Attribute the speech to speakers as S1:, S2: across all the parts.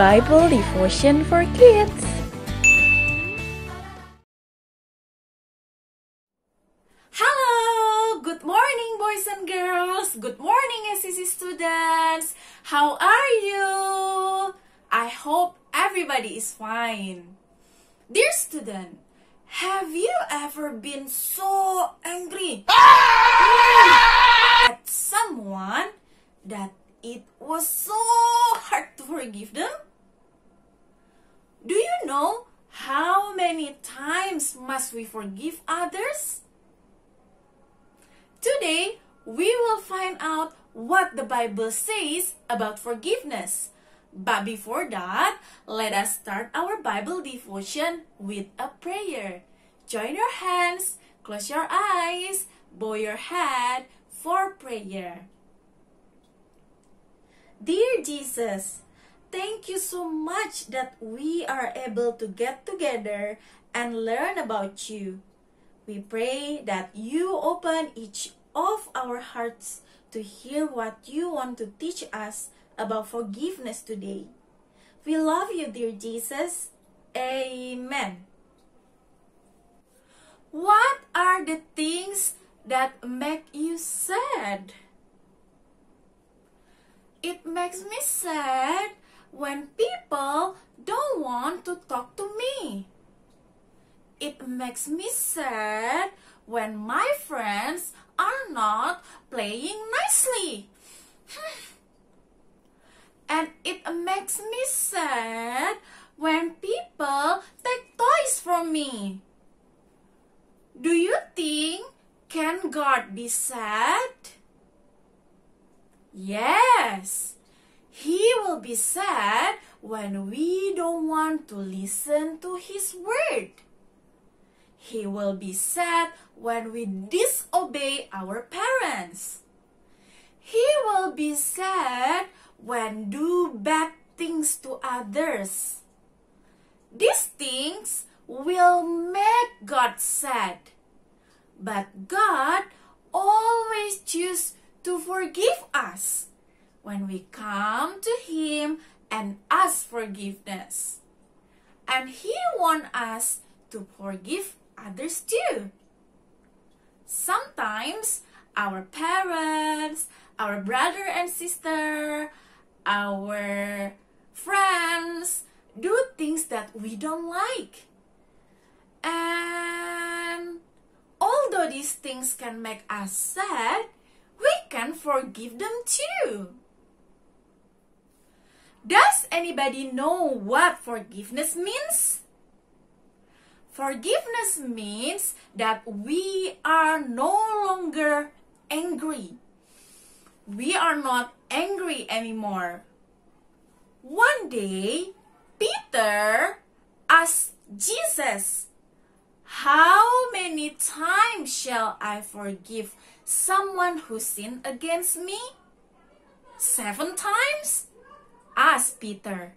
S1: Bible Devotion for Kids.
S2: Hello! Good morning, boys and girls! Good morning, SCC students! How are you? I hope everybody is fine. Dear student, have you ever been so angry at someone that it was so hard to forgive them? Do you know how many times must we forgive others? Today, we will find out what the Bible says about forgiveness. But before that, let us start our Bible devotion with a prayer. Join your hands, close your eyes, bow your head for prayer. Dear Jesus, thank you so much that we are able to get together and learn about you. We pray that you open each of our hearts to hear what you want to teach us about forgiveness today. We love you, dear Jesus. Amen. What are the things that make you sad? It makes me sad when people don't want to talk to me. It makes me sad when my friends are not playing nicely. and it makes me sad when people take toys from me. Do you think can God be sad? Yes. He will be sad when we don't want to listen to his word. He will be sad when we disobey our parents. He will be sad when do bad things to others. These things will make God sad. But God always chooses to forgive us when we come to Him and ask forgiveness. And He wants us to forgive others too. Sometimes our parents, our brother and sister, our friends do things that we don't like. And although these things can make us sad, we can forgive them too. Does anybody know what forgiveness means? Forgiveness means that we are no longer angry. We are not angry anymore. One day, Peter asked Jesus, How many times shall I forgive someone who sinned against me? Seven times? Asked Peter.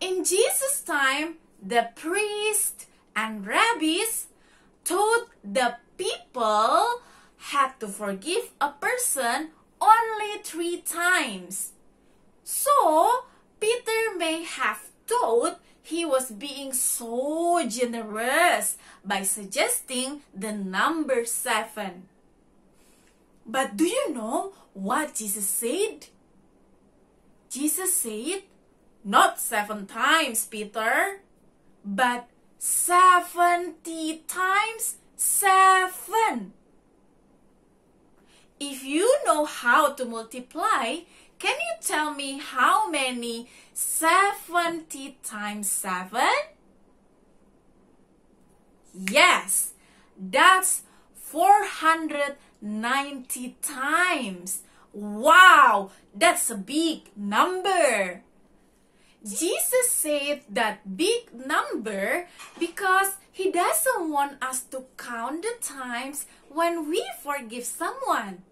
S2: In Jesus' time, the priests and rabbis taught the people had to forgive a person only three times. So, Peter may have thought he was being so generous by suggesting the number seven. But do you know what Jesus said? Jesus said, Not seven times, Peter, but seventy times seven. If you know how to multiply, can you tell me how many 70 times 7? Yes, that's 490 times. Wow, that's a big number. Jesus said that big number because he doesn't want us to count the times when we forgive someone.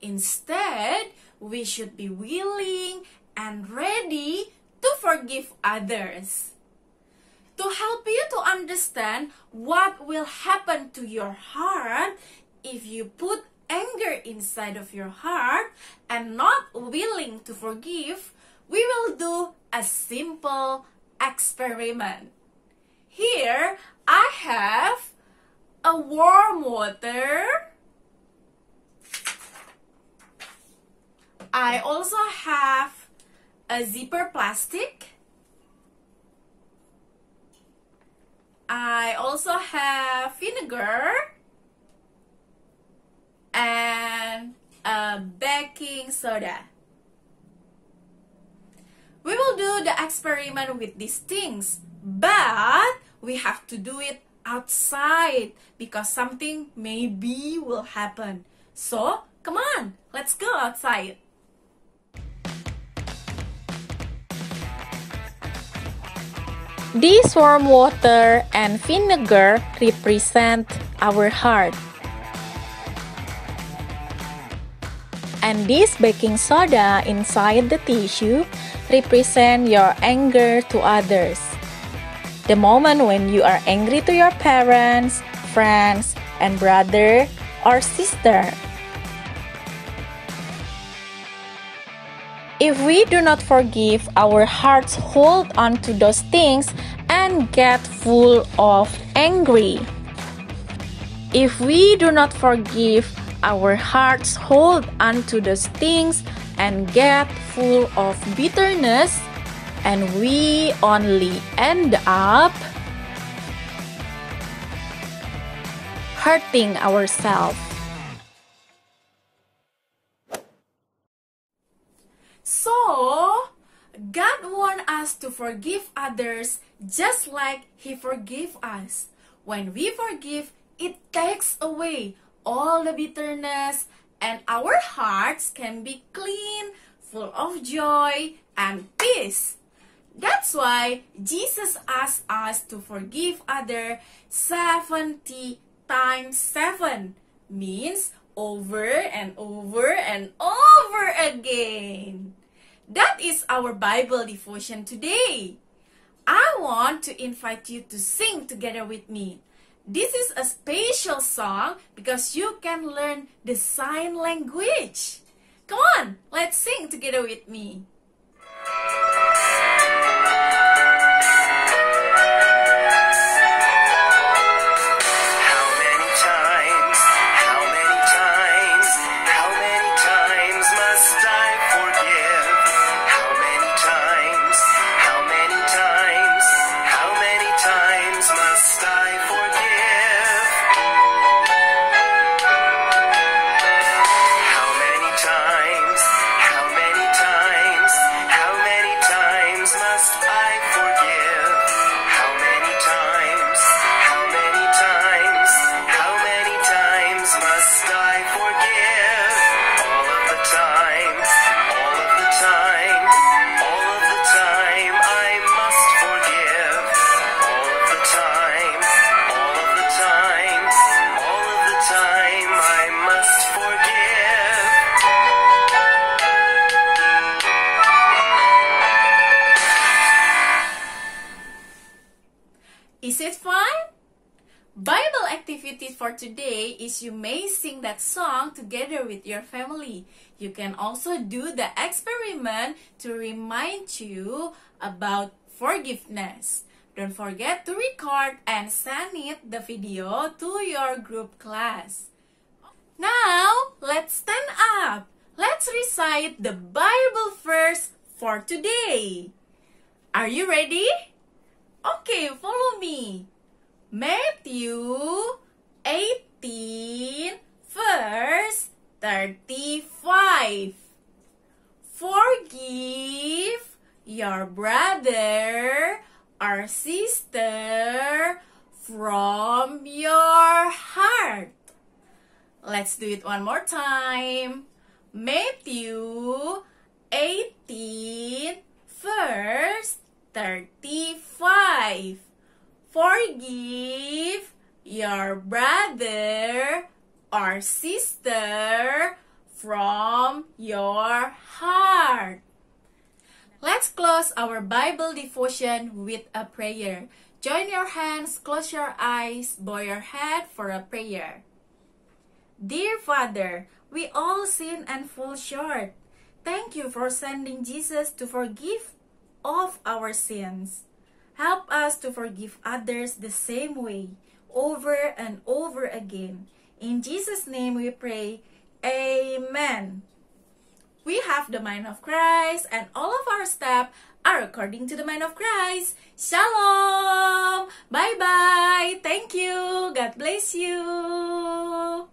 S2: Instead, we should be willing and ready to forgive others. To help you to understand what will happen to your heart if you put anger inside of your heart and not willing to forgive, we will do a simple experiment. Here I have a warm water. I also have a zipper plastic. I also have vinegar a baking soda. We will do the experiment with these things, but we have to do it outside because something maybe will happen. So, come on, let's go outside.
S1: This warm water and vinegar represent our heart. And this baking soda inside the tissue represent your anger to others. The moment when you are angry to your parents, friends, and brother or sister. If we do not forgive, our hearts hold on to those things and get full of angry. If we do not forgive, our hearts hold on to those things and get full of bitterness, and we only end up hurting ourselves.
S2: So, God wants us to forgive others just like He forgave us. When we forgive, it takes away all the bitterness, and our hearts can be clean, full of joy and peace. That's why Jesus asked us to forgive other 70 times 7 means over and over and over again. That is our Bible devotion today. I want to invite you to sing together with me. This is a special song because you can learn the sign language. Come on, let's sing together with me. Is it fun? Bible activity for today is you may sing that song together with your family. You can also do the experiment to remind you about forgiveness. Don't forget to record and send it the video to your group class. Now, let's stand up. Let's recite the Bible verse for today. Are you ready? Okay, follow me. Matthew 18, verse 35. Forgive your brother or sister from your heart. Let's do it one more time. Matthew 18, verse 35. Forgive your brother or sister from your heart. Let's close our Bible devotion with a prayer. Join your hands, close your eyes, bow your head for a prayer. Dear Father, we all sin and fall short. Thank you for sending Jesus to forgive of our sins. Help us to forgive others the same way, over and over again. In Jesus' name we pray. Amen. We have the mind of Christ, and all of our steps are according to the mind of Christ. Shalom. Bye bye. Thank you. God bless you.